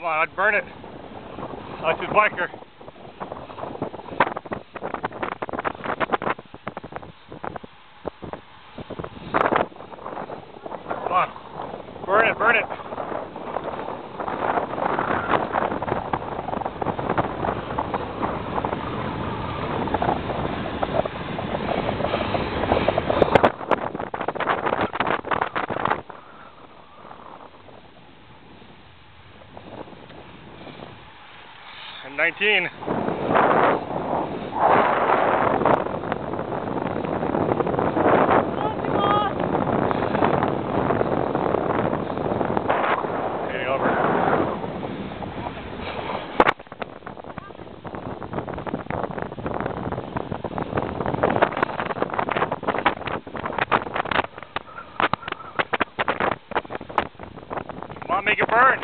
Come on, I'd burn it. That's his biker. Come on. Burn it, burn it. And 19. Heading over. Come on, make it burn.